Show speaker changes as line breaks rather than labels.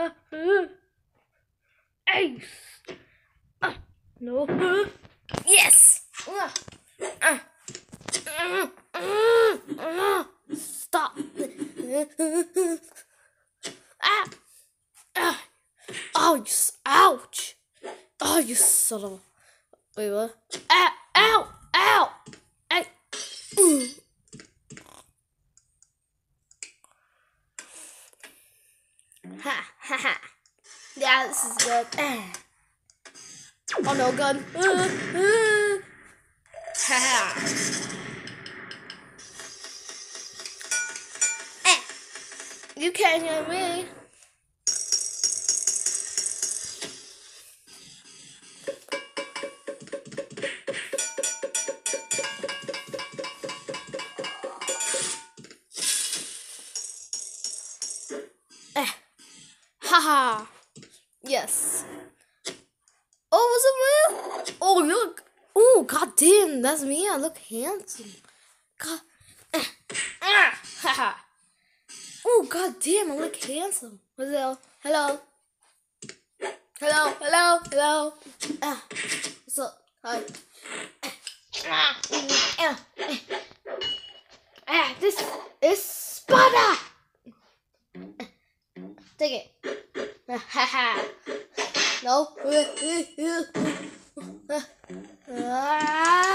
Uh, uh, ace. Uh, no. Yes. Uh, uh, uh, uh, stop. ah. Uh, oh, you, ouch. Oh, you son of a... Wait, what? Ah. Ha ha ha. Yeah, this is good. Oh no, gun. Ha ha. Eh. You can't hear me. Eh. Haha. Yes. Oh, was it real? Oh, look. Oh, god damn, that's me. I look handsome. God. Eh. Ah. Haha. Oh, god damn, I look handsome. What's it? Hello. Hello, hello, hello. Ah. What's up? Hi. Ah. eh. This is Sparta. Take it. Haha. no. Ah.